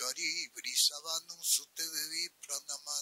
Shari Brisabandum Sute Devi Pranamani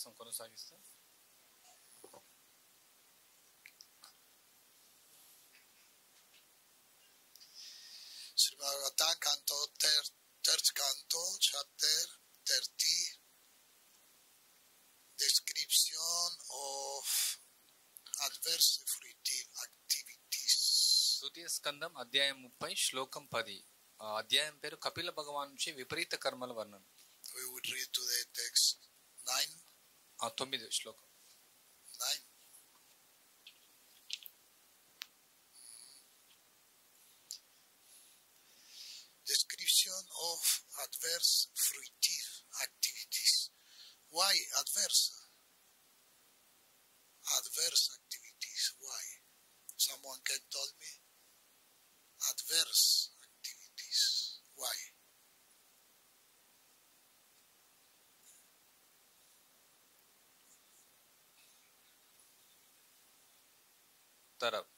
ఉపన్యాసం కొనసాగిస్తా Bhagavatam, canto ter, terç canto, chater, terti, description of adverse fruitive activities. తృతీయ స్కందం అధ్యాయం ముప్పై శ్లోకం పది అధ్యాయం పేరు కపిల భగవాన్ నుంచి విపరీత కర్మల వర్ణన శ్లోకం Description of adverse fruitive activities. Why adverse? Adverse activities. Why? Someone can tell me. Adverse. that up.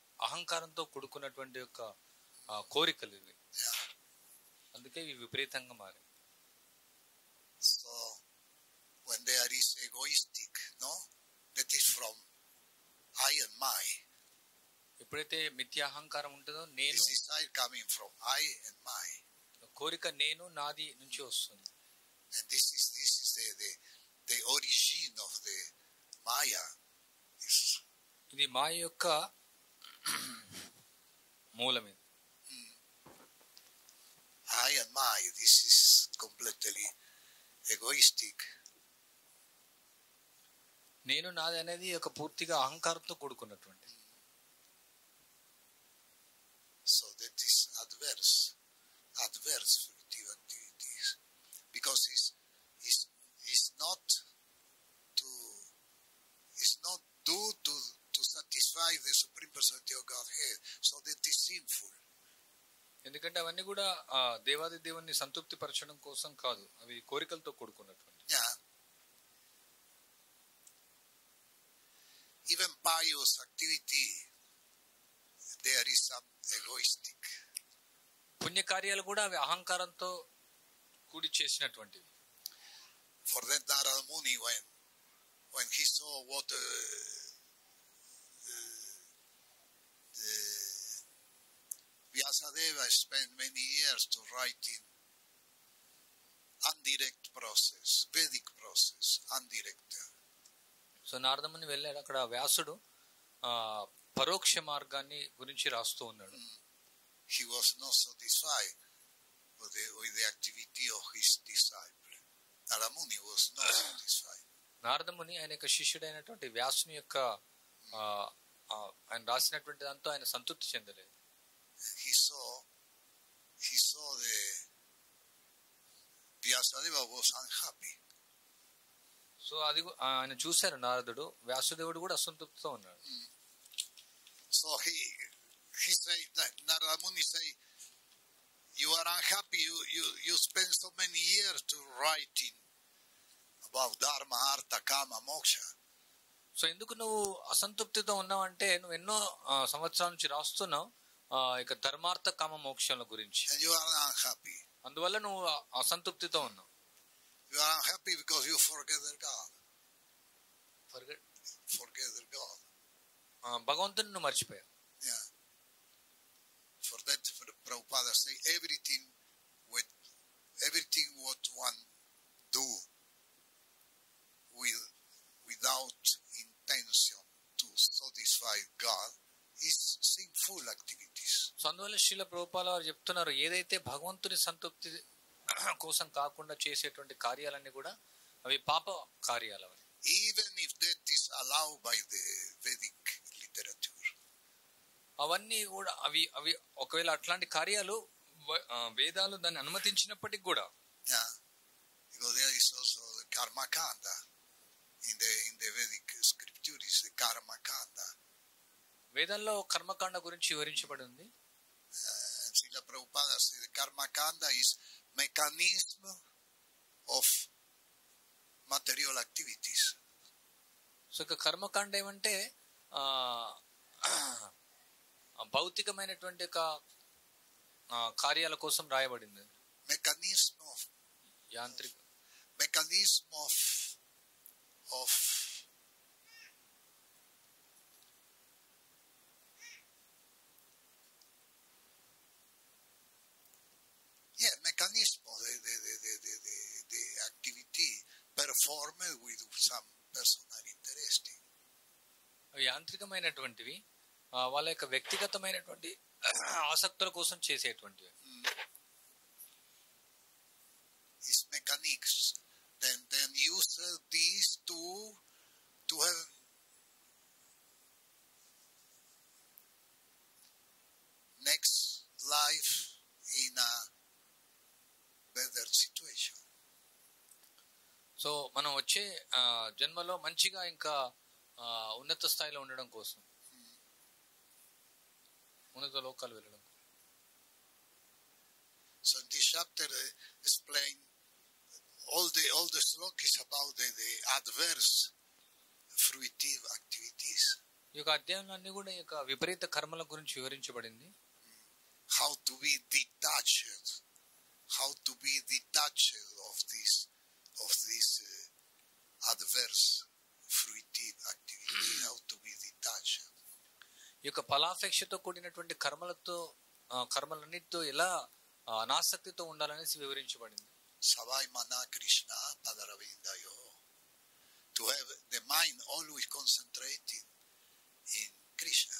అహంకారంతో కూడుకున్నటువంటి యొక్క కోరికలు ఇవి. అందుకే ఇవి విపరీతంగా మారాయి. So one they are is egoistic, no That is from I and my ఎప్పుడైతే మిథ్య అహంకారం ఉంటుందో నేను coming from I and my కోరిక నేను నాది నుంచి వస్తుంది. And this is this is the the, the origin of the ఇది మాయ యొక్క మూలమే. హాయ్ అమ్మా దిస్ ఇస్ కంప్లీట్లీ ఎగోయిస్టిక్ నేను నాది అనేది ఒక పూర్తిగా అహంకారంతో కూడుకున్నటువంటి. So that is adverse adverse so ఎందుకంటే అవన్నీ కూడా ఆ దేవాది దేవుని సంతృప్తి పరచడం కోసం కాదు అవి కోరికలతో కూడుకున్నటువంటి even pious activity they are some egoistic పుణ్యకార్యాలు కూడా అవి అహంకారంతో కూడి చేసినటువంటివి. ఫర్ దెన్ దార్ మూని వైన్ వైన్ Vyasadeva spent many years to write in undirect process, Vedic process, undirect. So Naradamuni వెళ్ళాడు అక్కడ వ్యాసుడు పరోక్ష మార్గాన్ని గురించి రాస్తూ ఉన్నాడు He was not satisfied with the, with the activity of his disciple. Narada Muni was not satisfied. Naradamuni ఆయన యొక్క శిష్యుడైనటువంటి వ్యాసుని యొక్క ఆయన రాసినటువంటి దాంతో ఆయన సంతృప్తి చెందలేదు he saw, he saw the Vyasadeva was unhappy. So అది ఆయన చూశారు నారదుడు వ్యాసుదేవుడు కూడా అసంతృప్తితో ఉన్నాడు So he he say Narada Muni say, you are unhappy. You you you spend so many years to writing about Dharma, Artha, Kama, Moksha. So ఎందుకు నువ్వు అసంతృప్తితో ఉన్నావు అంటే నువ్వు ఎన్నో సంవత్సరాల నుంచి రాస్తున్నావు ఇక ధర్మార్థ కామ మోక్షంల గురించి. అందువల్ల నువ్వు అసంతృప్తితో ఉన్నావు. You are happy because you forget భగవంతుని నువ్వు మర్చిపోయావు. Yeah for that everything everything అందువల్ల శీల ప్రభుపాల వారు చెప్తున్నారు ఏదైతే భగవంతుని సంతృప్తి కోసం కాకుండా చేసేటువంటి కార్యాలన్నీ కూడా అవి పాప కార్యాలు అవి Even if that is allowed by the Vedic literature. అవన్నీ కూడా అవి అవి ఒకవేళ అట్లాంటి కార్యాలు వేదాలు దాన్ని అనుమతించినప్పటికి కూడా. The in the Vedic scripture is the karma kanda. వేదాల్లో కర్మకాండ గురించి వివరించబడి ఉంది. Prabhupada the karma kanda is mechanism of material activities. So ఇక కర్మకాండ ఏమంటే భౌతికమైనటువంటి కార్యాల కోసం రాయబడింది Mechanism of యాంత్రిక mechanism of of yeah mechanism of the the, the, the, the, the, the activity performed with some personal యాంత్రికమైనటువంటివి వాళ్ళ యొక్క వ్యక్తిగతమైనటువంటి ఆసక్తుల కోసం చేసేటువంటివి is mechanics. Then then use uh, these to to have next life in a better situation. So మనం వచ్చే జన్మలో మంచిగా ఇంకా ఉన్నత స్థాయిలో ఉండడం కోసం ఉన్నత లోకాలు వెళ్ళడం So this chapter uh, explain all the all the slok is about the, the adverse fruitive activities. ఈ యొక్క అధ్యాయాలన్నీ కూడా ఈ యొక్క విపరీత కర్మల గురించి వివరించబడింది how to be detached, how to be detached of this, of this uh, how to be detached. ఈ యొక్క ఫలాపేక్షతో కూడినటువంటి కర్మలతో కర్మలన్నిటితో ఎలా అనాసక్తితో ఉండాలనేసి వివరించబడింది Savai Mana Krishna Padaravindayo. To have the mind always concentrating in Krishna.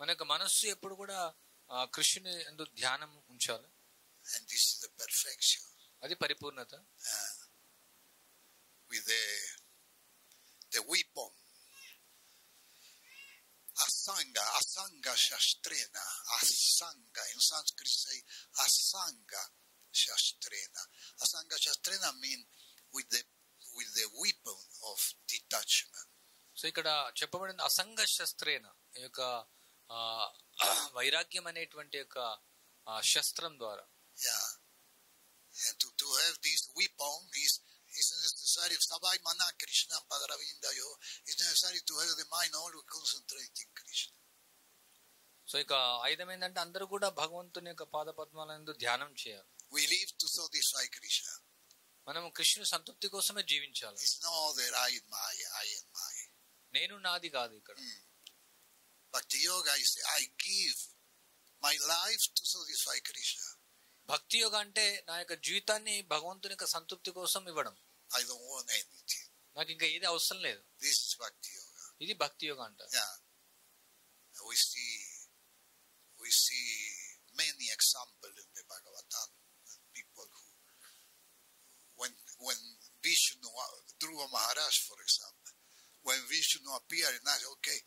మన యొక్క మనస్సు ఎప్పుడు కూడా కృష్ణుని ఎందు ధ్యానం ఉంచాలి And this is the perfection. అది పరిపూర్ణత Uh, with the, the weapon. Asanga, Asanga Shastrena, Asanga, in Sanskrit say Asanga Shastrena. Asanga Shastrena mean with the with the weapon of detachment. So ఇక్కడ చెప్పబడింది అసంగ శస్త్రేన ఈ యొక్క వైరాగ్యం అనేటువంటి యొక్క శస్త్రం ద్వారా Yeah. And to, to have this es necesario. Sabai maná Krishna padravinda yo. Es necesario tu head the mind always concentrate in Krishna. So ఇక ఐదమైందంటే అందరూ కూడా భగవంతుని యొక్క పాద పద్మాలను ధ్యానం చేయాలి. We live to the Sai Krishna మనం కృష్ణుని సంతృప్తి కోసమే జీవించాలి. No there I my I am నేను నాది కాదు ఇక్కడ. భక్తి యోగ I I give my life to the Sai Krishna భక్తి యోగ అంటే నా యొక్క జీవితాన్ని భగవంతుని యొక్క సంతృప్తి కోసం ఇవ్వడం. I don't want anything. నాకు ఇంకా ఏది అవసరం లేదు This is Bhakti Yoga. ఇది భక్తి యోగ అంటారు Yeah. We see we see many examples in the Bhagavatam. People who when when Vishnu Dhruva Maharaj, for example, when Vishnu appeared and asked, okay,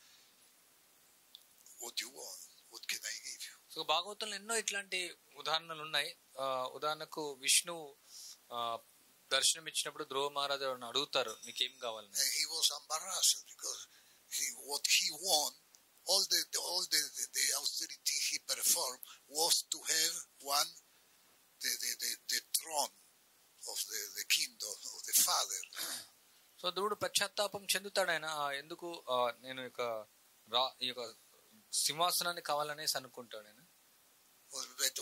what do you want? What can I give you? So భాగవతంలో ఎన్నో ఇట్లాంటి ఉదాహరణలు ఉన్నాయి ఉదాహరణకు విష్ణు ఆ, దర్శనం ఇచ్చినప్పుడు ధ్రువ మహారాజు అడుగుతారు మీకు ఏం కావాలి he was embarrassed because he what he want all the all the the austerity he perform was to have won the the the the throne of the the kingdom of the father so ధ్రువుడు పశ్చాత్తాపం చెందుతాడు ఎందుకు నేను ఇక ఈ యొక్క సింహాసనాన్ని కావాలనేసి అనుకుంటాడు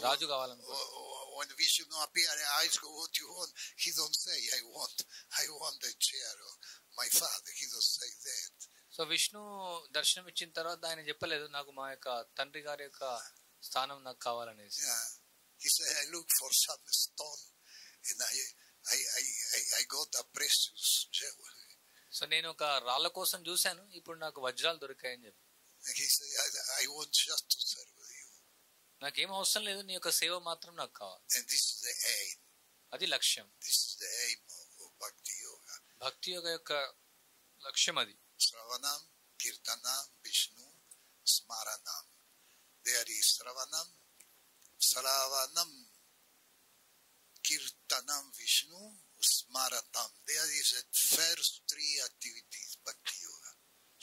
రాజు కావాలనుకో when Vishnu appeared and asked what you want, he don't say I want I want the chair of my father. He don't say that. So Vishnu దర్శనం ఇచ్చిన తర్వాత ఆయన చెప్పలేదు నాకు మా యొక్క తండ్రి గారి యొక్క స్థానం నాకు కావాలనేసి. He said I look for some stone and I I I, I, I got a precious jewel. So నేను ఒక రాళ్ళ కోసం చూశాను ఇప్పుడు నాకు వజ్రాలు దొరికాయని చెప్పి he said, I, I want just to serve. నాకేం అవసరం లేదు నీ యొక్క సేవ మాత్రం నాకు కావాలి And this is the aim. అది లక్ష్యం This is the aim of, of Bhakti Yoga. భక్తి యోగ యొక్క లక్ష్యం అది Sravanam, Kirtanam, Vishnu, Smaranam. There is Sravanam, Sravanam, Kirtanam, Vishnu, Smaranam. There is a first three activities, Bhakti Yoga.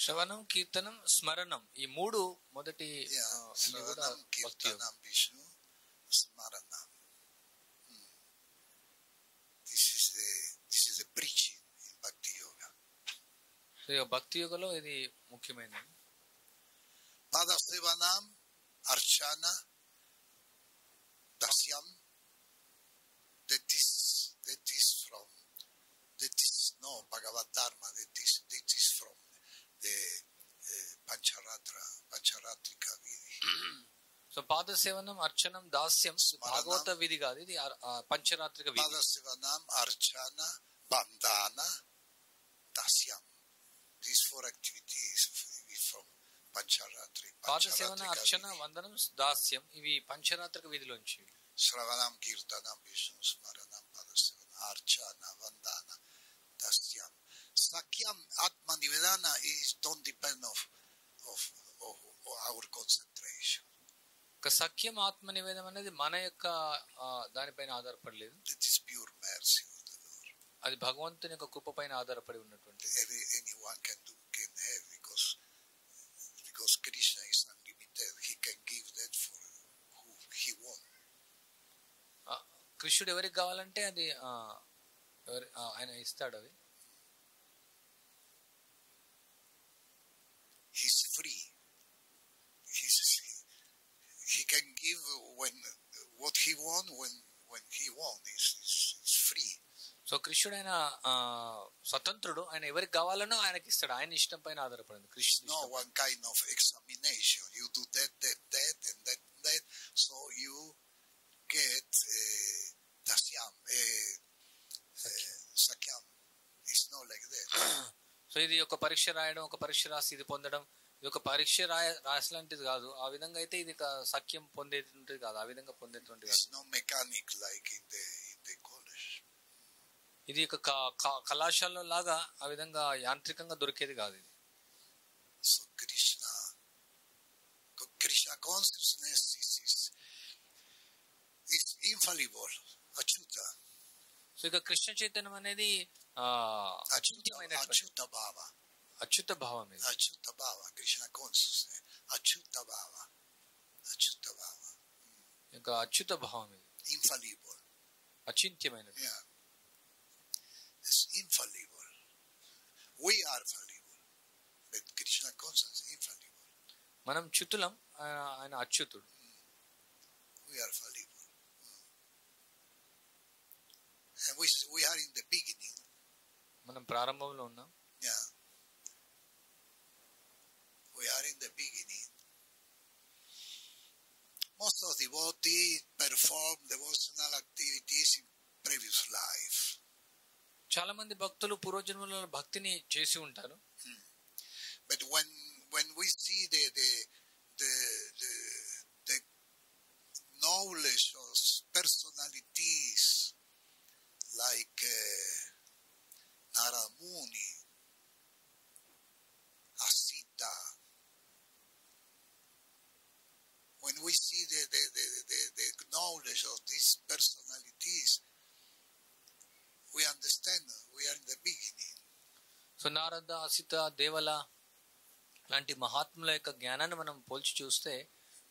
శ్రవణం కీర్తనం స్మరణం. ఈ మూడు మొదటి భక్తి యోగలో ఇది ముఖ్యమైనది. పాద సేవనం అర్చన సో పాద సేవనం అర్చనం దాస్యం స్మరణం. భాగవత విధి కాదు ఇది పంచరాత్రిక విధి Archana, Bandhana, Dasyam. These four activities is from Pancharatri. పాద సేవన అర్చన. వందనం దాస్యం ఇవి పంచరాత్రిక విధిలోంచి Kirtanam Vishnu Smaranam Padasavana Archana Vandana Dasyam. Sakyam Atma Nivedana is don't depend of, of, of, of our concentration. యొక్క సఖ్యం ఆత్మ నివేదం అనేది మన యొక్క దానిపైన ఆధారపడలేదు. అది భగవంతుని యొక్క కృప పైన ఆధారపడి ఉన్నటువంటి. కృష్ణుడు ఎవరికి కావాలంటే అది ఆయన ఇస్తాడు అవి. He want when when he want. He's, he's, he's free. So కృష్ణుడు ఆయన ఆ, స్వతంత్రుడు ఆయన ఎవరికి కావాలనో ఆయనకి ఇస్తాడు ఆయన ఇష్టం పైన ఆధారపడింది కృష్ణుడు no one kind of examination. do that, that, that, and that, that. So you get uh, Dasyam, uh, uh, Sakyam. It's not like that. So ఇది ఒక పరీక్ష రాయడం ఒక పరీక్ష రాసి ఇది పొందడం ఇది ఒక పరీక్ష రాయ రాసలాంటిది కాదు. ఆ విధంగా అయితే ఇది సఖ్యం పొందేటువంటిది కాదు. ఆ విధంగా పొందేటువంటిది కాదు. In the college. ఇది ఒక కళాశాలలో లాగా ఆ విధంగా యాంత్రికంగా దొరికేది కాదు ఇది. సో ఇక కృష్ణ చైతన్యం అనేది అచ్యుతమైనటువంటి achyuta bhava, అచ్యుత భావం ఇది. Achyuta ఇక అచ్యుత భావం ఇది infallible, అచింత్యమైనది yeah, it's infallible. We are fallible, but Krishna consciousness is infallible. మనం చ్యుతులం ఆయన ఆయన అచ్యుతుడు we are fallible. And we, we are in the beginning. మనం ప్రారంభంలో ఉన్నాం Yeah. We are in the beginning. Most of devotees perform devotional activities in previous life. చాలా మంది భక్తులు పూర్వజన్మలో భక్తిని చేసి ఉంటారు But when when we see the the the the, the knowledge of personalities like uh, Narada knowledge of these personalities, we understand we are in the beginning. So Narada Asita Devala లాంటి మహాత్ముల యొక్క జ్ఞానాన్ని మనం పోల్చి చూస్తే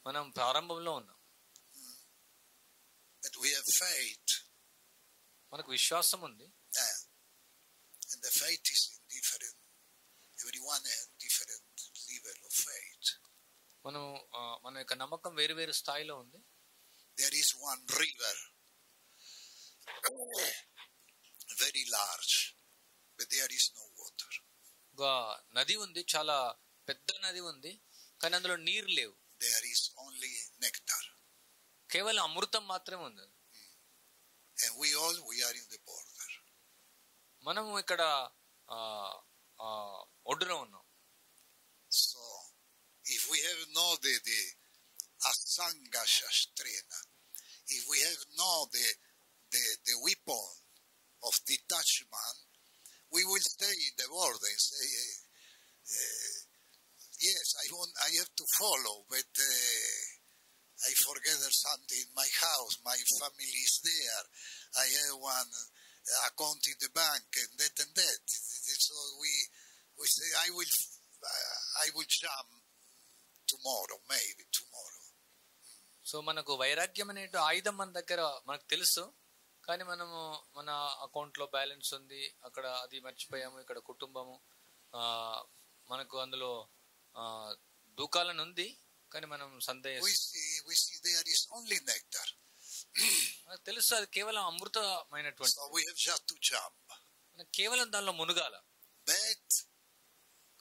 మనం ప్రారంభంలో ఉన్నాం But we have faith మనకు విశ్వాసం ఉంది Yeah. And the faith is different, everyone has different level of faith. మనం మన యొక్క నమ్మకం వేరు వేరు స్థాయిలో ఉంది There is one river, very large, but there is no water. నది ఉంది చాలా పెద్ద నది ఉంది కానీ అందులో నీరు లేవు There is only nectar. కేవలం అమృతం మాత్రమే ఉంది And we all, we are in the border. మనము ఇక్కడ ఒడ్డున ఉన్నాం So, if we have no the, the Asanga Shastrena, if we have no the, the, the weapon of detachment, we will stay in the border and say, eh, eh, yes, I want, I have to follow, but uh, I forget something in my house, my family is there, I have one account in the bank, and that and that. So we, we say, I will, I will jump tomorrow, maybe tomorrow. So మనకు వైరాగ్యం అనే ఆయుధం మన దగ్గర మనకు తెలుసు. కానీ మనము మన అకౌంట్లో బ్యాలెన్స్ ఉంది. అక్కడ అది మర్చిపోయాము. ఇక్కడ కుటుంబము ఆ, మనకు అందులో దూకాలని ఉంది. కానీ మనం సందేహ తెలుసు అది కేవలం అమృతమైనటువంటి కేవలం దానిలో మునుగాల.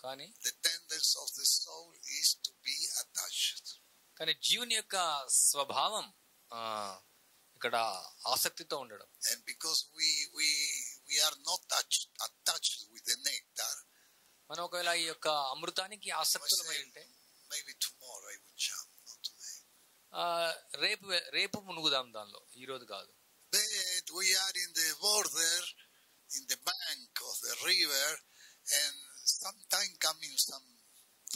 కానీ the tendency of the soul is to be attached. కానీ జీవుని యొక్క స్వభావం ఇక్కడ ఆసక్తితో ఉండడం. బికాస్ వి ఆర్ టచ్ మనం ఒకవేళ ఈ యొక్క అమృతానికి ఆసక్తులమై ఉంటే మేబీ టుమారో రేపు రేపు మునుగుదాం దానిలో ఈ రోజు కాదు. But in the in the bank of the and some time coming some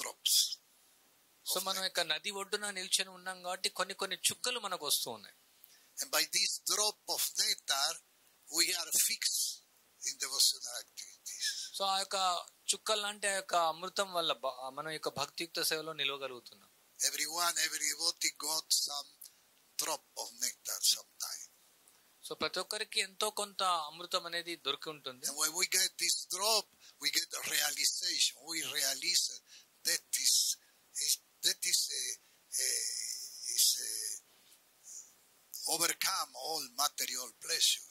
drops so మనం యొక్క నది ఒడ్డున నిల్చొని ఉన్నాం కాబట్టి కొన్ని కొన్ని చుక్కలు మనకు వస్తూ ఉన్నాయి And by this drop of nectar, we are fixed in devotional activities. So ఆ యొక్క చుక్కలు లాంటి ఆ యొక్క అమృతం వల్ల మన యొక్క భక్తియుక్త సేవలో నిలవగలుగుతున్నాం Everyone, every devotee got some drop of nectar sometime. So ప్రతి ఒక్కరికి ఎంతో కొంత అమృతం అనేది దొరికి ఉంటుంది when we get this drop, we get realization. We realize that is that is, uh, uh, is uh, overcome all material pleasure.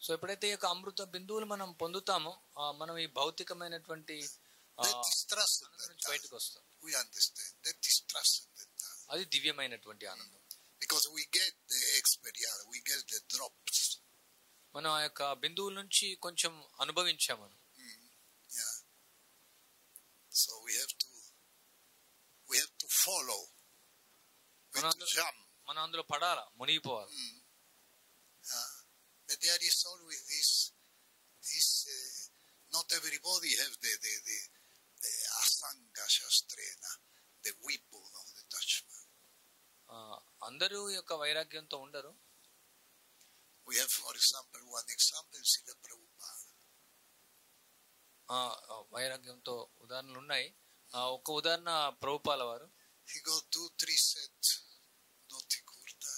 So ఎప్పుడైతే ఈ యొక్క అమృత బిందువులు మనం పొందుతామో మనం ఈ భౌతికమైనటువంటి. బయటకు వస్తాం we understand that is transcendental అది దివ్యమైనటువంటి ఆనందం because we get the experience, we get the drops. మనం ఆ యొక్క బిందువుల నుంచి కొంచెం అనుభవించాం మనం Yeah. So we have to we have to follow. Another- jump. మనం అందులో పడాలా మునిగిపోవాలి Mm. Uh, but there is always this this uh, not everybody have the the the, the asanga shastrena, the weapon of detachment. అందరూ యొక్క వైరాగ్యంతో ఉండరు We have, for example, one example, Srila Prabhupada. వైరాగ్యంతో ఉదాహరణలు ఉన్నాయి ఒక ఉదాహరణ ప్రభుపాల వారు He got two, three sets, dhoti kurta,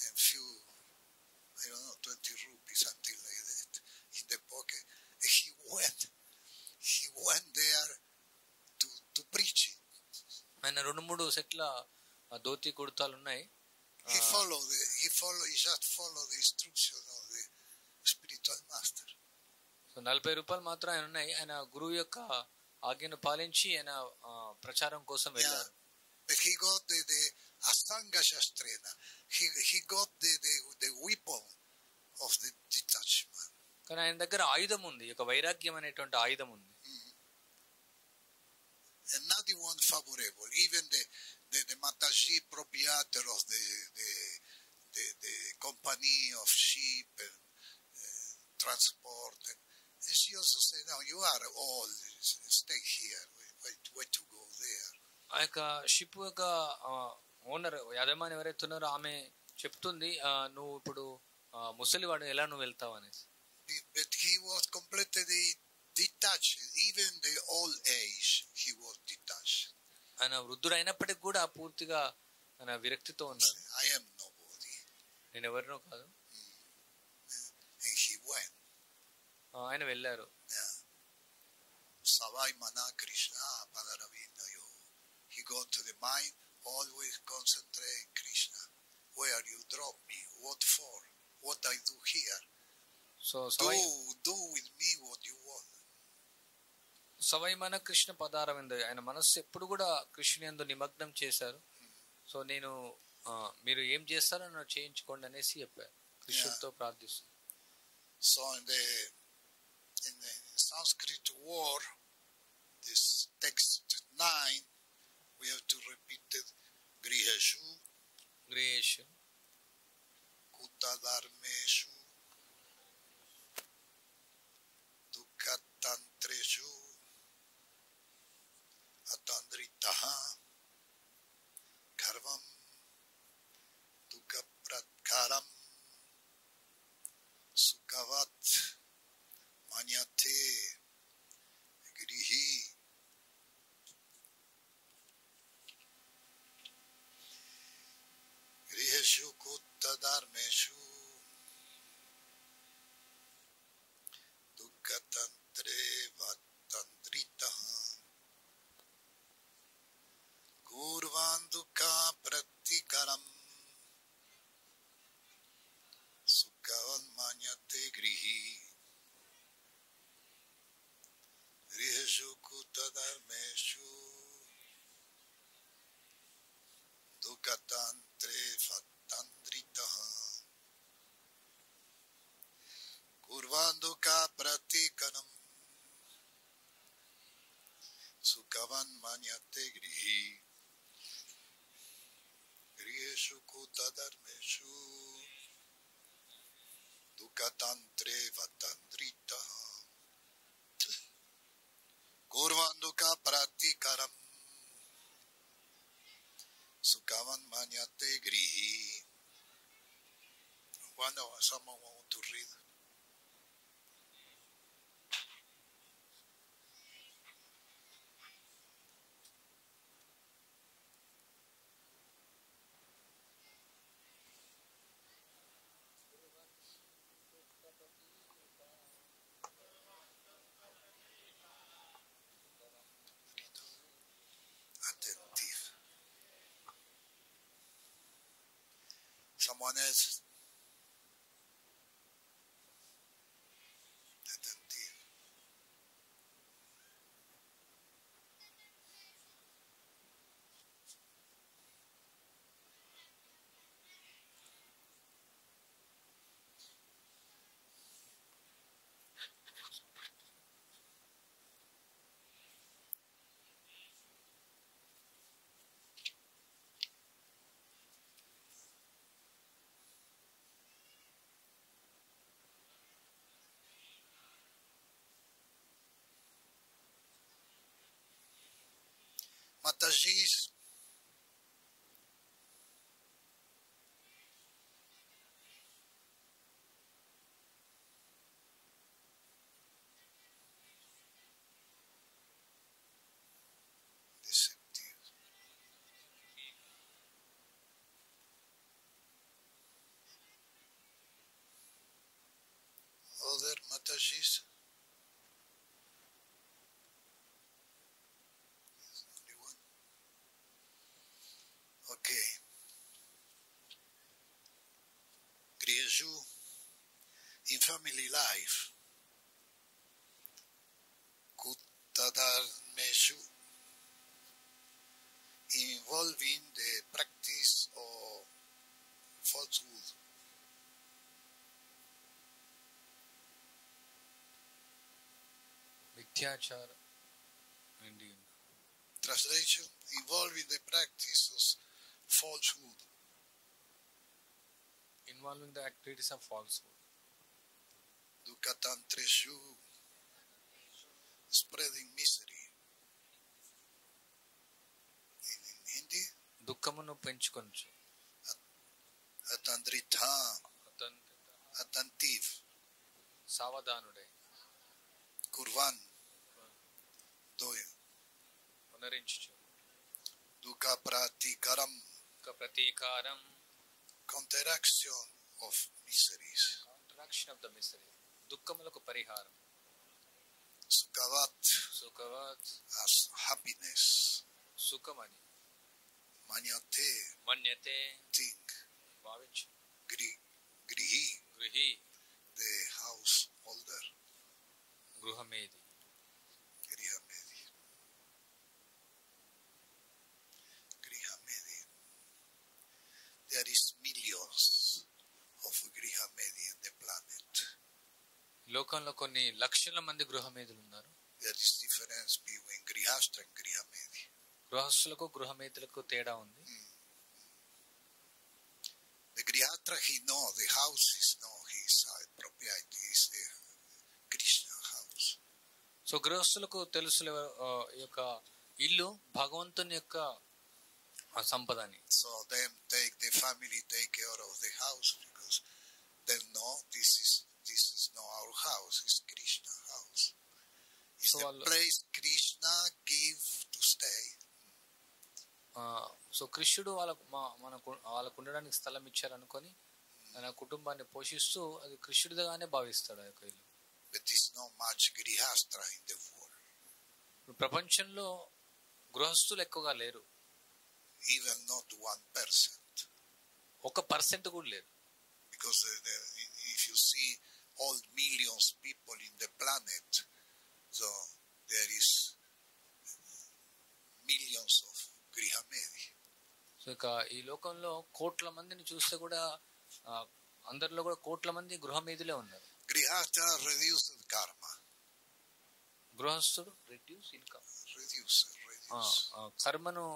and few, I don't know, 20 rupees, something like that, in the pocket. He went, he went there to, to preach it. ఆయన రెండు మూడు సెట్ల ధోతి కుర్తాలు ఉన్నాయి He Ah. followed, the, he followed, he just followed the instruction of the spiritual master. So నలభై రూపాయలు మాత్రం ఆయన ఉన్నాయి ఆయన గురువు యొక్క ఆజ్ఞను పాలించి ఆయన ప్రచారం కోసం. వెళ్ళారు But he got the, the Asanga Shastrena. He, he got the, the, the weapon of the detachment. కానీ ఆయన దగ్గర ఆయుధం ఉంది ఒక వైరాగ్యం అనేటువంటి ఆయుధం ఉంది and not the one favorable. Even the the, the Mataji proprietor of the the, the the company of sheep and uh, transport, and, and she also said, "No, you are old. Stay here. Wait, wait to go there." ఆ యొక్క ship యొక్క owner యజమాని ఎవరైతే ఉన్నారో ఆమె చెప్తుంది నువ్వు ఇప్పుడు ముసలివాడు ఎలా నువ్వు వెళ్తావు అనేసి But he was completely detached. Even the old age, he was detached. ఆయన వృద్ధుడు అయినప్పటికి కూడా పూర్తిగా ఆయన విరక్తితో ఉన్నారు I am nobody, నేను ఎవరినో కాదు and he went. ఆ, ఆయన వెళ్ళారు Krishna Padaravindayo. He go to the mind, always concentrate Krishna. Where you drop me? What for? What I do here? So Do సవై do with me what you want. సవైమన కృష్ణ పదారవింద ఆయన మనస్సు ఎప్పుడు కూడా కృష్ణుని యందు నిమగ్నం చేశారు సో నేను మీరు ఏం చేస్తారో నన్ను చేయించుకోండి అనేసి చెప్పారు కృష్ణుడితో ప్రార్థిస్తూ So in the in the Sanskrit war, this text nine, We have to repeat it. Griheshu. Griheshu. kuta Kutadarmeshu. Dukatantreshu. Atandritaha. Karvam. Dukapratkaram. Sukavat. Manyate. essa mão a um torrido. someone is matagiz issue in family life could that are measure involving the practice of falsehood. Mithyachar Indian. Translation involving the practice of falsehood. Involving the activities of false Dukatan Treshu spreading misery. In, in Hindi, దుఃఖమును పెంచుకొనచ్చు Atandrita, Attentive, సావధానుడై Kurvan, Doy, పునరించుచు Duka Pratikaram, ఒక ప్రతీకారం counteraction of miseries. Contraction of the misery దుఃఖములకు పరిహారం Sukavat సుఖవత్ as happiness. సుఖమని Manyate, మన్యతే think, భావించు Gri, Grihi, గృహి the householder, గృహమేది Grihamedi. Grihamedi. There is లోకంలో కొన్ని లక్షల మంది గృహమేధులు ఉన్నారు గృహస్థులకు గృహమేధులకు తేడా ఉంది. సో గృహస్థులకు తెలుసు యొక్క ఇల్లు భగవంతుని యొక్క సంపదని. So them take the family take care of the house because they know this is not our house, it's Krishna house. It's So the all- place Krishna give to stay. So కృష్ణుడు వాళ్ళకు మా మనకు వాళ్ళకు ఉండడానికి స్థలం ఇచ్చారనుకొని ఆయన కుటుంబాన్ని పోషిస్తూ అది కృష్ణుడిగానే భావిస్తాడు ఆ యొక్క ఇల్లు But there's not much Grihastra in the world. ఇప్పుడు ప్రపంచంలో గృహస్థులు ఎక్కువగా లేరు Even not one percent. ఒక పర్సెంట్ కూడా లేరు Because uh, the- if you see all millions people in the planet, so there is millions of Grihamedi. So ఇక ఈ లోకంలో కోట్ల మందిని చూస్తే కూడా అందరిలో కూడా కోట్ల మంది గృహమేదులే ఉన్నారు Grihastra reduces karma. గృహస్థుడు రిడ్యూస్ ఇన్కమ్ Reduce, reduce. కర్మను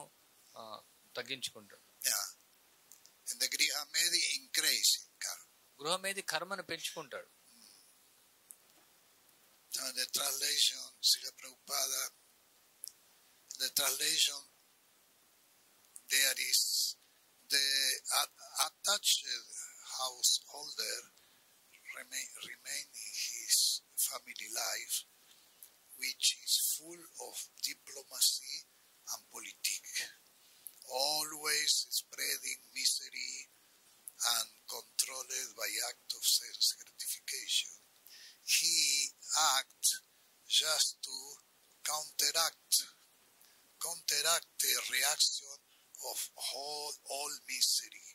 తగ్గించుకుంటాడు increase in karma. గృహమేది కర్మను పెంచుకుంటాడు So the translation, Srila Prabhupada, the translation, there is the attached householder remain, remain in his family life, which is full of diplomacy and politics, always spreading misery and controlled by act of self-gratification. He act just to counteract counteract the reaction of all, all misery.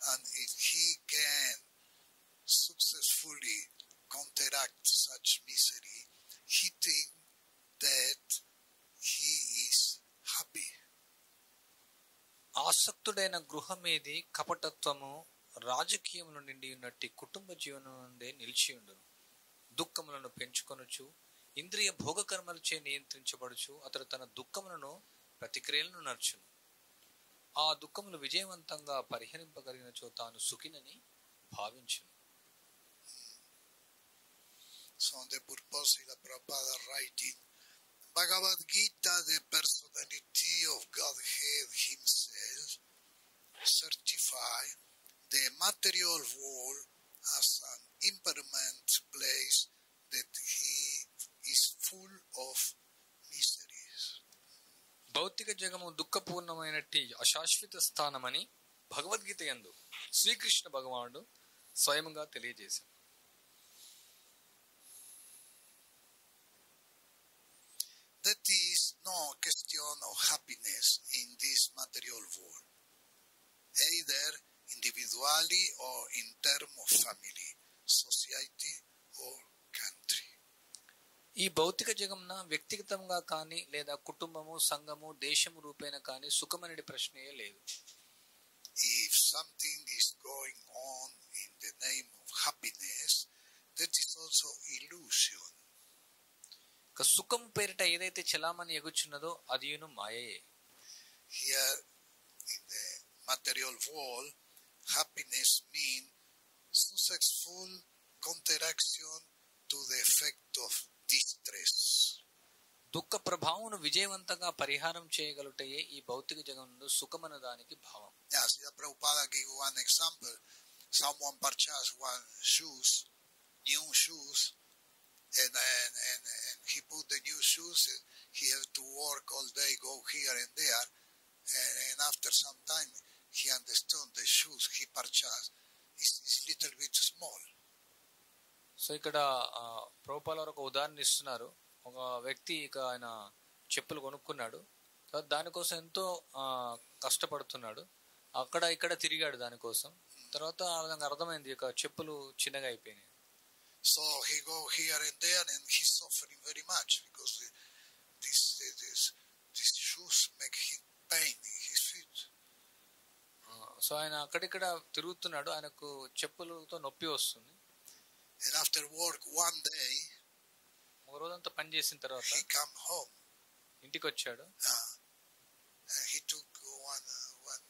And if he can successfully counteract such misery, he thinks that he is happy. ఆసక్తుడైన గృహమేది కపటత్వము రాజకీయములు నిండి ఉన్నట్టు కుటుంబ జీవనం నుండి నిలిచి ఉండును దుఃఖములను పెంచుకొనుచు ఇంద్రియ భోగకర్మలచే నియంత్రించబడుచు అతడు తన దుఃఖములను ప్రతిక్రియలను నర్చును ఆ దుఃఖములు విజయవంతంగా పరిహరింపగలిగినచో తాను సుఖినని భావించును son de purpose y la Prabhupada writing Bhagavad Gita, the personality of Godhead Himself, certify the material world as an impermanent place that He is full of miseries. భౌతిక జగము దుఃఖపూర్ణమైనట్టి అశాశ్వత స్థానమని భగవద్గీత యందు శ్రీకృష్ణ భగవానుడు స్వయంగా తెలియజేశాడు That is no question of happiness in this material world, either individually or in terms of family, society, or country. ఈ భౌతిక జగమున వ్యక్తిగతంగా కానీ లేదా కుటుంబము సంఘము దేశము రూపేణ కానీ సుఖమనేది ప్రశ్నయే లేదు If something is going on in the name of happiness, that is also illusion. సుఖం పేరిట ఏదైతే చలామణి ఎగుచున్నదో అదియును మాయయే Here in the material world, happiness means successful counteraction to the effect of distress. దుఃఖ ప్రభావమును విజయవంతంగా పరిహారం చేయగలుగుటయే ఈ భౌతిక జగమునందు సుఖమన్న దానికి భావం Yeah, Srila Prabhupada gave one example. Someone purchased one shoes, new shoes, and, and, and, and he put the new shoes, and he had to work all day, go here and there, and, and after some time he understood the shoes he purchased is, is little bit small. So ఇక్కడ ఆ, ప్రభుపాల వారు ఒక ఉదాహరణ ఇస్తున్నారు. ఒక వ్యక్తి ఇక ఆయన చెప్పులు కొనుక్కున్నాడు. దానికోసం ఎంతో ఆ, కష్టపడుతున్నాడు. అక్కడ ఇక్కడ తిరిగాడు దానికోసం. తర్వాత ఆయనకు అర్థమైంది ఇక చెప్పులు చిన్నగా అయిపోయినాయి. So he go here and there, and he's suffering very much because the, this, this, these shoes make him pain in his feet. ఆ, సో ఆయన అక్కడిక్కడ తిరుగుతున్నాడు ఆయనకు చెప్పులతో నొప్పి వస్తుంది And after work one day, ఒక రోజంతా పని చేసిన తర్వాత he come home ఇంటికి వచ్చాడు uh, and he took one uh, one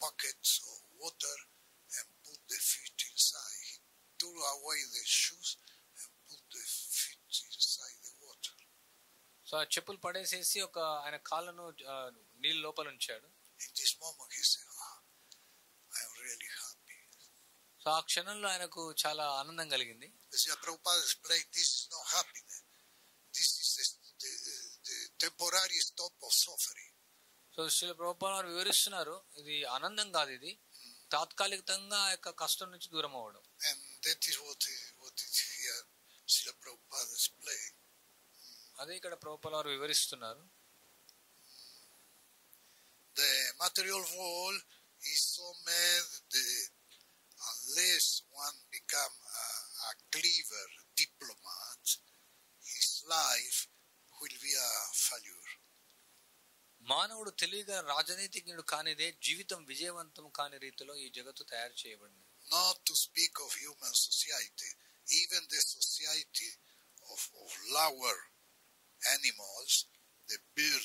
bucket of water and put the feet inside. He threw away the shoes and put the feet inside the water. So ఆ చెప్పులు పడేసేసి ఒక ఆయన కాళ్ళను ఆ, నీళ్ళ లోపల ఉంచాడు In this moment, he said, so ఆ క్షణంలో ఆయనకు చాలా ఆనందం కలిగింది. సో శ్రీ ప్రభుపాల్ వారు వివరిస్తున్నారు ఇది ఆనందం కాదు ఇది. తాత్కాలికంగా ఆ యొక్క కష్టం నుంచి దూరం అవ్వడం. అదే ఇక్కడ ప్రభుపాల్ వారు వివరిస్తున్నారు. The material world is so mad that unless one become a, a clever diplomat, his life will be a failure. మానవుడు తెలివిగా రాజనీతిజ్ఞుడు కానిదే జీవితం విజయవంతం కాని రీతిలో ఈ జగత్తు తయారు చేయబడింది Not to speak of human society, even the society of, of lower animals, the bird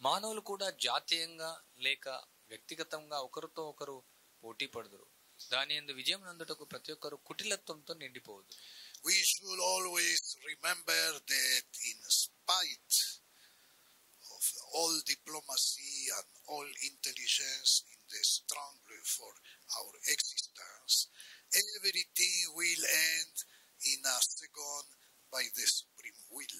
మానవులు కూడా జాతీయంగా లేక వ్యక్తిగతంగా ఒకరితో ఒకరు పోటీ పడుదురు దాని ఎందు విజయం నందుటకు ప్రతి ఒక్కరు కుటిలత్వంతో నిండిపోవద్దు We should always remember that in spite of all diplomacy and all intelligence in the struggle for our existence, everything will end in a second by the supreme will.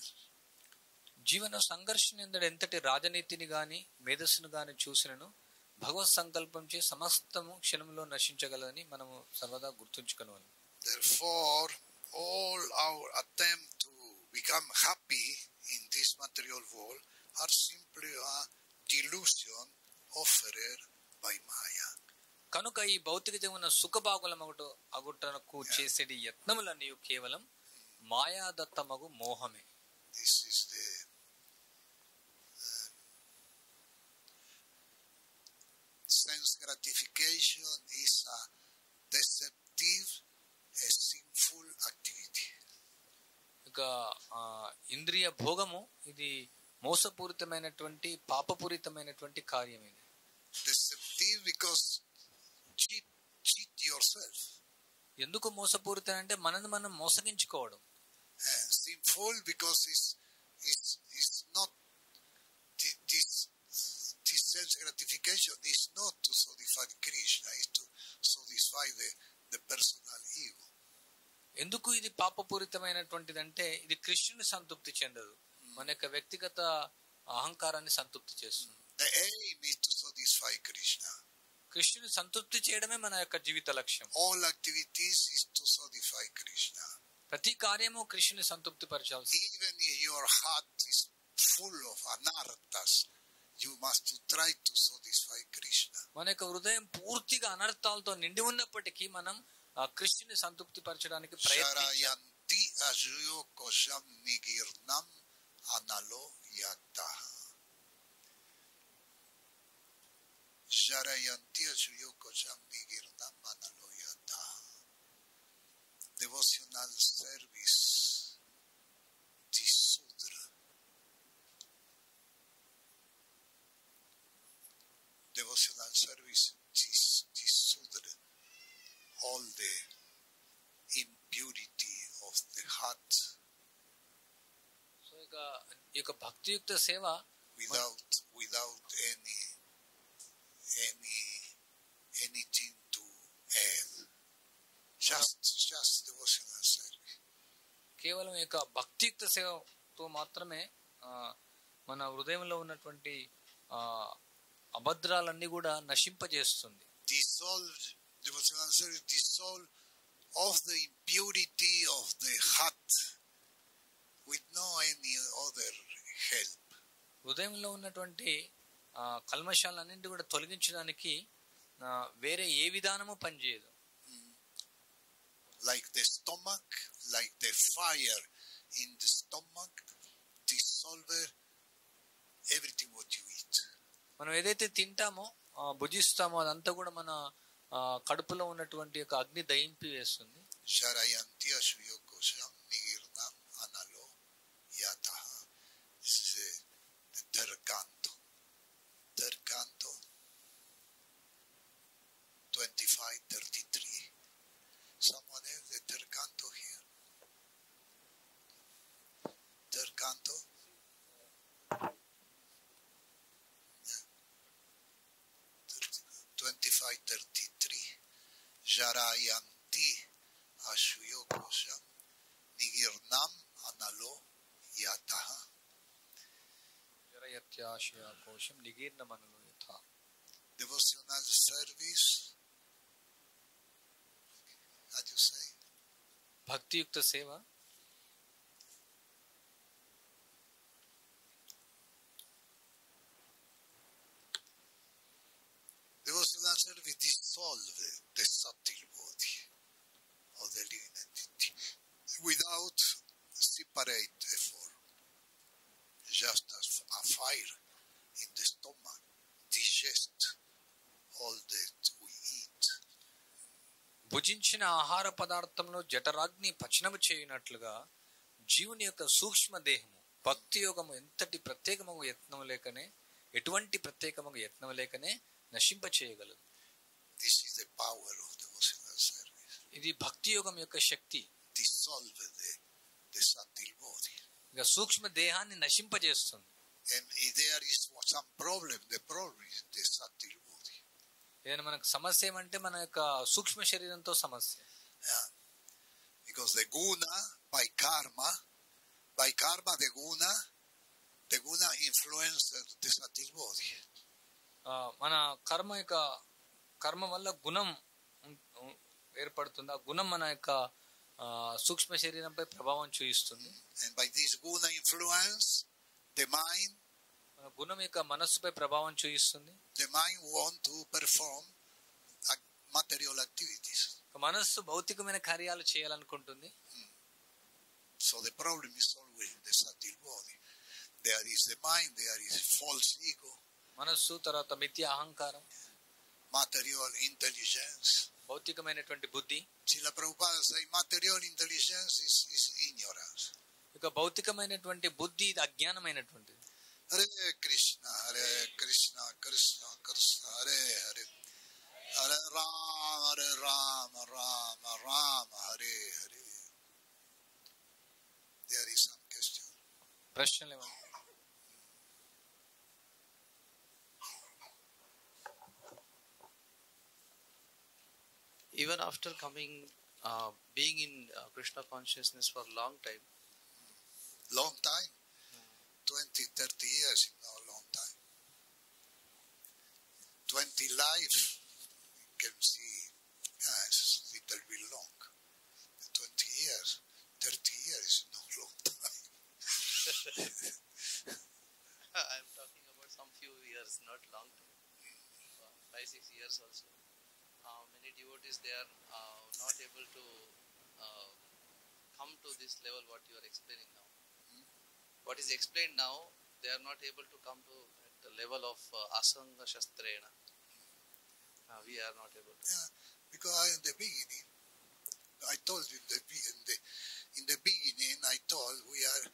జీవన సంఘర్షణ ఎందడు ఎంతటి రాజనీతిని గాని మేధస్సును గాని చూసినను భగవత్ సంకల్పంచే సమస్తము క్షణంలో నశించగలదని మనము సర్వదా గుర్తుంచుకోవాలి Therefore, all our attempt to become happy in this material world are simply a delusion offered by Maya. కనుక ఈ భౌతిక జీవన సుఖభాగులమగుట అగుటకు చేసేటి యత్నములన్నీ కేవలం మాయాదత్తమగు మోహమే. This is the uh, sense gratification is a deceptive, a sinful activity. ఇక ఇంద్రియ భోగము ఇది మోసపూరితమైనటువంటి పాపపూరితమైనటువంటి కార్యం ఇది Deceptive because cheat, cheat yourself. ఎందుకు మోసపూరితం అంటే మనని మనం మోసగించుకోవడం Uh, sinful because it's, it's, it's not thi- this, this sense gratification is not to satisfy Krishna, is to satisfy the, the personal ego. ఎందుకు ఇది పాపపూరితమైనటువంటిది అంటే ఇది కృష్ణుని సంతృప్తి చెందదు. Hmm. మన యొక్క వ్యక్తిగత అహంకారాన్ని సంతృప్తి చేస్తుంది. కృష్ణుని సంతృప్తి చేయడమే మన యొక్క జీవిత లక్ష్యం. All activities is to Krishna ప్రతి కార్యము కృష్ణుని సంతృప్తి పరచాలి ఫుల్ మన యొక్క హృదయం పూర్తిగా అనర్థాలతో నిండి ఉన్నప్పటికీ మనం ఆ కృష్ణుని సంతృప్తి పరచడానికి ప్రయత్నించాలి yata. Devotional service. Devotional service. Tis, tisudra. All the impurity of the heart so ఇక ఈ యొక్క భక్తియుక్త సేవ without without any any anything to add. Just just devotional service. కేవలం ఈ యొక్క భక్తియుక్త సేవతో మాత్రమే మన హృదయంలో ఉన్నటువంటి అభద్రాలన్నీ కూడా నశింపజేస్తుంది. హృదయంలో ఉన్నటువంటి కల్మశాలన్నింటి కూడా తొలగించడానికి వేరే ఏ విధానము పనిచేయదు. Like the stomach like the fire in the stomach the solver everything what మనం ఏదైతే తింటామో భుజిస్తామో అదంతా కూడా మన కడుపులో ఉన్నటువంటి యొక్క అగ్ని దయింపి వేస్తుంది. దర్గాంతో twenty five Analo Yataha. This is the, the third canto. Third canto, 2533. Someone have the third canto here? Third canto? Yeah. 2533. Jarayanti Ashuyokosam Nigirnam Analo Yataha. జరయత్యాశయ కోశం నిగీర్ణ మనలో యథా Devotional service. How do you say? భక్తియుక్త సేవ Devotional service dissolve the, the subtle body of the living entity without separate effort. Just as a fire in the stomach digest all that we eat. భుజించిన ఆహార పదార్థంలో జఠరాగ్ని పచనము చేయనట్లుగా జీవుని యొక్క సూక్ష్మ దేహము భక్తి యోగము ఎంతటి ప్రత్యేకమగు యత్నం లేకనే ఎటువంటి ప్రత్యేకమగు యత్నం లేకనే నశింప చేయగలదు the power of devotional service. ఇది భక్తి యోగం యొక్క శక్తి the subtle body. ఇక సూక్ష్మ దేహాన్ని నశింపజేస్తుంది And if there is some problem, the problem is the subtle body. ఏదైనా మనకు సమస్య ఏమంటే మన యొక్క సూక్ష్మ శరీరంతో సమస్య. Because the by karma by karma the guna the guna మన కర్మ యొక్క కర్మ వల్ల గుణం ఏర్పడుతుంది. ఆ గుణం మన యొక్క సూక్ష్మ శరీరంపై ప్రభావం చూపిస్తుంది and by this guna influence the mind గుణం యొక్క మనస్సుపై ప్రభావం చూపిస్తుంది మనస్సు భౌతికమైన కార్యాలు చేయాలనుకుంటుంది. So the problem is always there is the mind there is false ego మనస్సు తర్వాత మిథ్య అహంకారం. మాటెరియల్ ఇంటెలిజెన్స్ భౌతికమైనటువంటి బుద్ధి. Srila Prabhupada says material intelligence is is ignorance ఇక భౌతికమైనటువంటి బుద్ధి ఇది అజ్ఞానమైనటువంటి Hare Krishna, Hare Krishna, Krishna Krishna, Hare Hare. Hare Ram, Hare Ram, Ram, Ram, Hare Hare. There is some question. Question. Even after coming, uh, being in uh, Krishna consciousness for a long time. Long time? 20, 30 years is not a long time. 20 life, you can see, yeah, it's a little bit long. 20 years, 30 years is not long time. i'm talking about some few years not long time uh, five six years also uh, many devotees they are uh, not able to uh, come to this level what you are explaining now what is explained now they are not able to come to the level of uh, asanga shastrena uh, we are not able to Yeah, because I, in the beginning, I told you in the, in the in the beginning, I told we are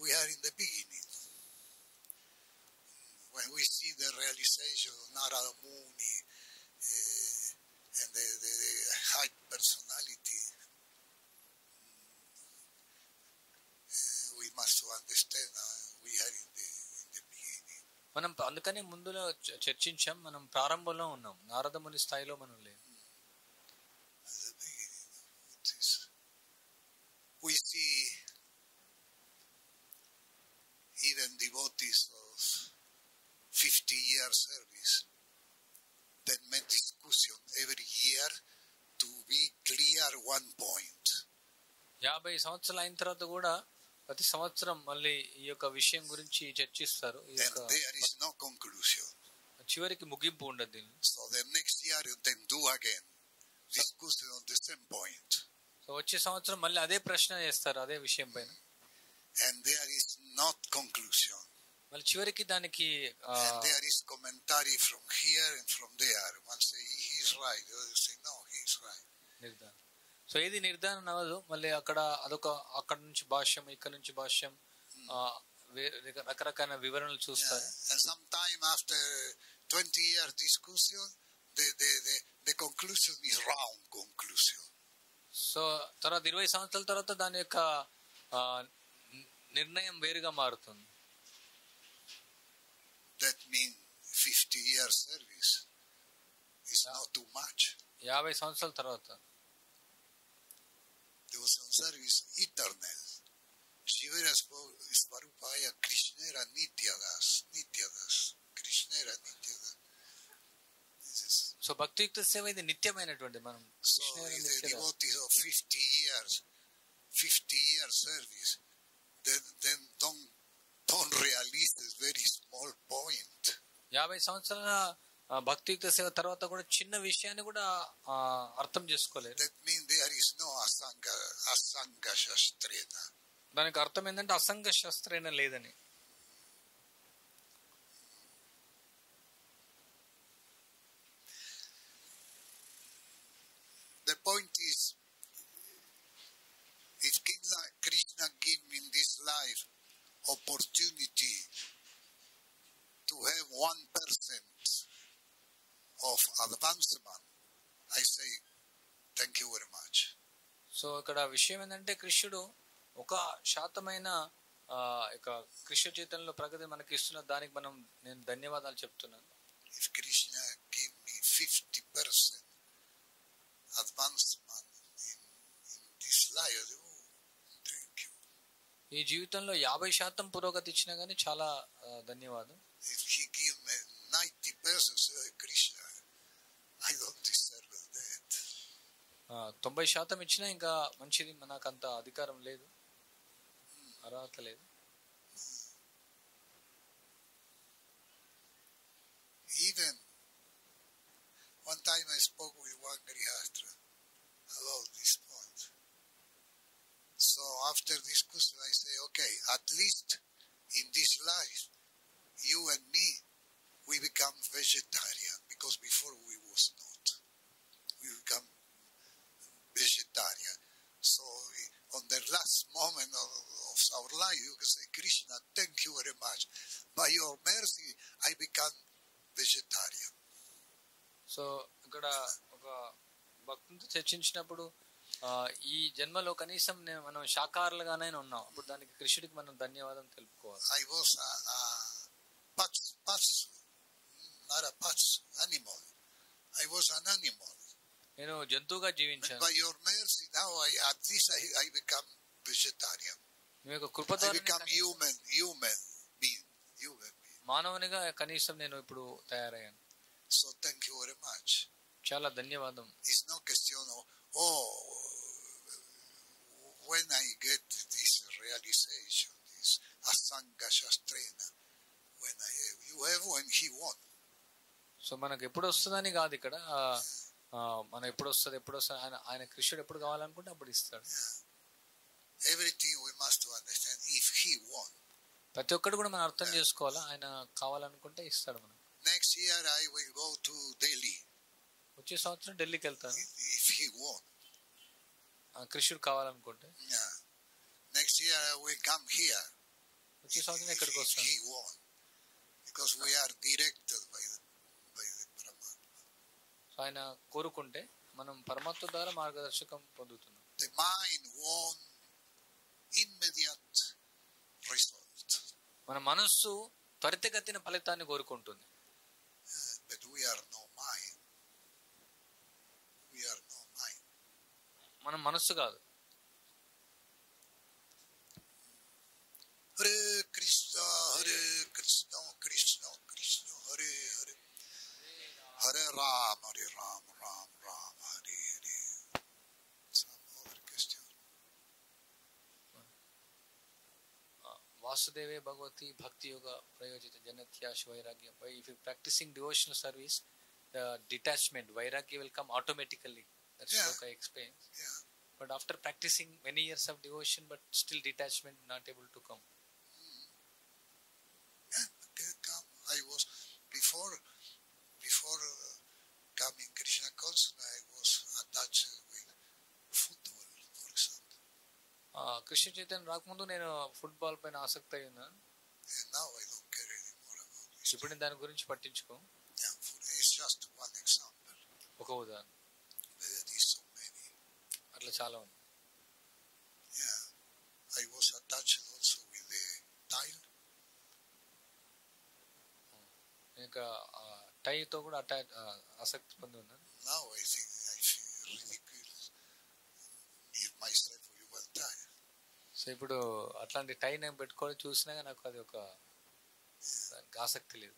we are in the beginning. When we see the realization of Narada Muni uh, and the, the, the high personality, must మనం అందుకనే ముందులో చర్చించాం మనం ప్రారంభంలో ఉన్నాం. నారదముని స్థాయిలో మనం లేదు వి సీ ఈవెన్ డివోటీస్ యాభై సంవత్సరాలు అయిన తర్వాత కూడా ప్రతి సంవత్సరం మళ్ళీ ఈ యొక్క విషయం గురించి చర్చిస్తారు. చివరికి ముగింపు ఉండదు so next year then again discussion on point so వచ్చే సంవత్సరం మళ్ళీ అదే ప్రశ్న చేస్తారు అదే విషయం పైన. And there is not conclusion మళ్ళీ చివరికి దానికి there here and from there so ఏది నిర్ధారణ అవ్వదు. మళ్ళీ అక్కడ అదొక అక్కడ నుంచి భాష్యం ఇక్కడ నుంచి భాష్యం రకరకాల వివరణలు చూస్తారు. Some time after 20 year discussion the the the the so తర్వాత ఇరవై సంవత్సరాల తర్వాత దాని యొక్క నిర్ణయం వేరుగా మారుతుంది. That mean fifty year service is not too much యాభై సంవత్సరాల తర్వాత. Devotion service eternal. Shivera Svarupaya Krishnera Nityadas. Nityadas. Krishnera Nityadas. This is so భక్తియుక్త సేవ ఇది నిత్యమైనటువంటి మనం So Krishna if the Nityadas. devotees of 50 years, 50 years service, then, then don't, don't realize this very small point. యాభై సంవత్సరాల ఆ, భక్తియుక్త సేవ తర్వాత కూడా చిన్న విషయాన్ని కూడా అర్థం చేసుకోలేదు. దానికి అర్థం ఏంటంటే అసంగ శాస్త్రేణ లేదని. Point is if give Krishna give life opportunity to one person of advancement, I say, thank you very much. So ఇక్కడ విషయం ఏంటంటే కృష్ణుడు ఒక శాతమైన ఇక కృష్ణ చైతన్యంలో ప్రగతి మనకి ఇస్తున్న దానికి మనం నేను ధన్యవాదాలు చెప్తున్నాను if Krishna gave me 50% advancement in, in this life, I say, oh, thank you. ఈ జీవితంలో యాభై శాతం పురోగతి ఇచ్చినా గానీ చాలా ధన్యవాదం If he give me 90%, say, "Oh, Krishna, I don't deserve that. ఆ, తొంభై శాతం ఇచ్చినా ఇంకా మంచిది నాకు అంత అధికారం లేదు. అర్హత లేదు Even one time I spoke with one vegetarian because before we was not. We become vegetarian. So we- on the last moment of, of our life, you can say, Krishna, thank you very much. By your mercy, I become vegetarian. So ఇక్కడ ఒక భక్తులతో చర్చించినప్పుడు ఆ, ఈ జన్మలో కనీసం నేను మనం శాకారులుగానైనా ఉన్నాం. అప్పుడు దానికి కృషుడికి మనం ధన్యవాదం తెలుపుకోవాలి. ఐ వాస్ పచ్ పచ్ నర ఐ వాస్ అన్ అనిమల్ నేను జంతువుగా జీవించాను. By I at I I become vegetarian మీ యొక్క కృప ద్వారా ఐ బికమ్ మానవునిగా కనీసం నేను ఇప్పుడు తయారయ్యాను. So thank you very much చాలా ధన్యవాదం. Is no question oh when I get this realization, this Asanga Shastrena, when I you have when he won. So మనకు ఎప్పుడు వస్తుందని కాదు ఇక్కడ మనం ఎప్పుడు వస్తుంది ఎప్పుడు వస్తుంది ఆయన ఆయన కృష్ణుడు ఎప్పుడు కావాలనుకుంటే అప్పుడు ఇస్తాడు Everything we must understand. If he won, ప్రతి ఒక్కటి కూడా మనం అర్థం చేసుకోవాలా ఆయన కావాలనుకుంటే ఇస్తాడు మనం next year I will go to Delhi. వచ్చే సంవత్సరం ఢిల్లీకి వెళ్తాను If he won, ఆ, కృష్ణుడు కావాలనుకుంటే. Next year we come here వచ్చే సంవత్సరం ఇక్కడికి వస్తాం? He won because we are direct by by the Paramatma ఆయన కోరుకుంటే మనం పరమాత్మ ద్వారా మార్గదర్శకం పొందుతున్నాం. The mind won immediate result మన మనస్సు త్వరితగతిన ఫలితాన్ని కోరుకుంటుంది. బట్ వి ఆర్ నో మనం మనస్సు కాదు Hare Krishna, Hare Krishna, Krishna Krishna, Hare Hare. Hare Ram, Hare Ram, Ram Ram, Hare Hare. Some other question. వాసుదేవే Bhagavati భక్తి యోగ ప్రయోజిత జనత్యాశ వైరాగ్యం by if you practising devotional service the detachment vairagya will come automatically that's Yeah. Shloka explain Yeah. Many years of devotion but still detachment not able to come Yeah, okay, come. I was before before uh, coming Krishna consciousness, I was attached with football, for example. Krishna Chaitanya రాకముందు నేను football పైన ఆసక్తి అయి ఉన్నాను And now I don't care anymore about this. ఇప్పుడు దాని గురించి పట్టించుకో Yeah, foot- it's just one example. ఒక ఉదాహరణ But it is so many. అట్లా చాలా ఉంది I was attached also with ఇంకా టై కూడా అటాచ్ ఆసక్తి పొంది ఉన్నాను now I I feel so ఇప్పుడు అట్లాంటి టై నేను పెట్టుకొని చూసినా నాకు అది ఒక ఆసక్తి లేదు.